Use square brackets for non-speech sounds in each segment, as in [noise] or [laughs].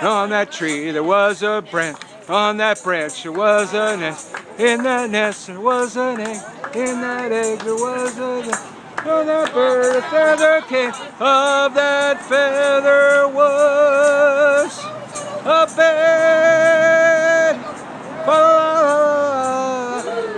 On that tree there was a branch. On that branch there was a nest. In that nest there was an egg. In that egg there was a nest. On that bird a feather came. Of that feather was a bed.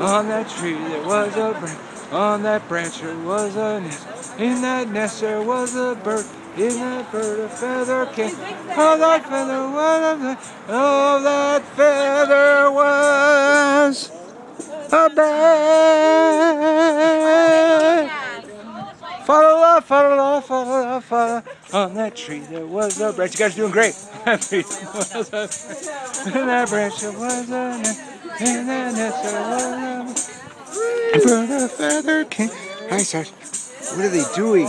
On that tree there was a branch. On that branch there was a nest. In that nest there was a bird. In that bird of feather came. Oh, that feather was. Oh, that feather was a bed. Follow up, follow up, follow On that tree there was a branch. You guys are doing great. [laughs] in that branch there was a nest. In that nest there was a bird a feather came. Hi, Sarge. What are they doing?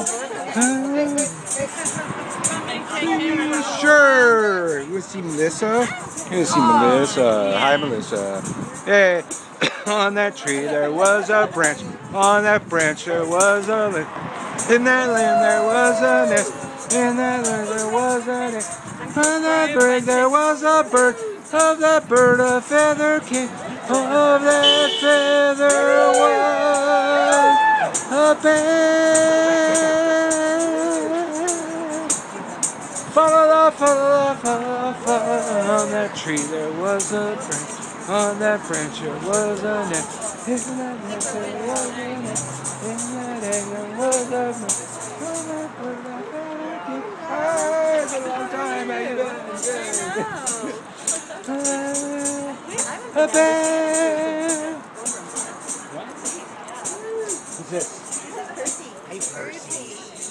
Sure. You want to see Melissa? You want to see Melissa? Hi, Melissa. Hey. [coughs] On that tree there was a branch. On that branch there was a limb. In that limb there was a nest. In that limb there was a nest. On that bird there was a bird. Of that bird a feather came. Of that feather was a bed. Follow the, follow the, follow the, follow on that tree there was a branch. On that branch there was a nest. In that nest there was a nest. In that egg there was a nest. On oh. that bird I found a Hey, it's a long time. How you doing? A bed. Who's this? Hey, Percy.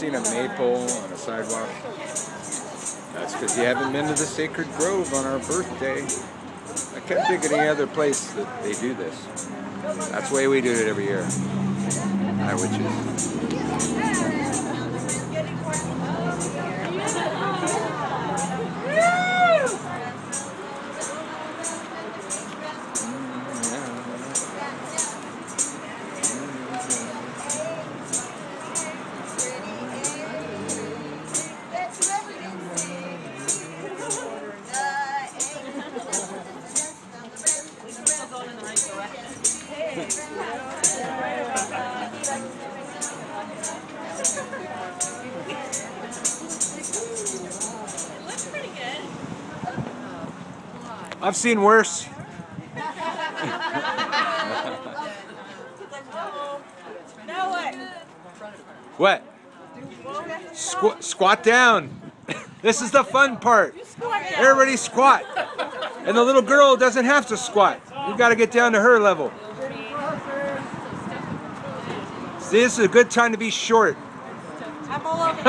seen a maypole on a sidewalk? That's because you haven't been to the sacred grove on our birthday. I can't think of any other place that they do this. That's the way we do it every year. Hi, witches. I've seen worse. What? Squ squat down. [laughs] this is the fun part. Everybody squat. And the little girl doesn't have to squat. You got to get down to her level. This is a good time to be short. I'm all over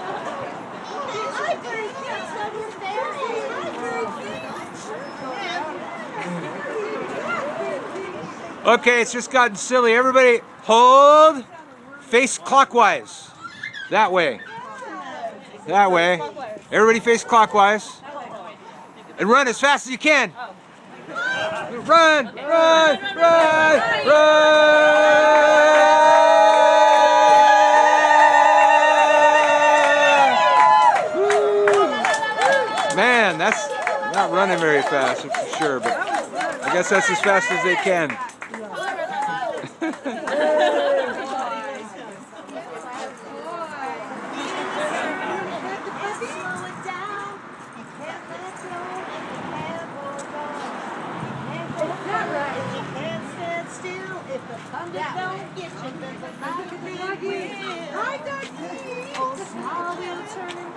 [laughs] Okay, it's just gotten silly. Everybody hold, face clockwise. That way. That way. Everybody face clockwise. And run as fast as you can. Run, run, run, run! Man, that's not running very fast, for sure, but I guess that's as fast as they can. I got you. Oh, smile will turn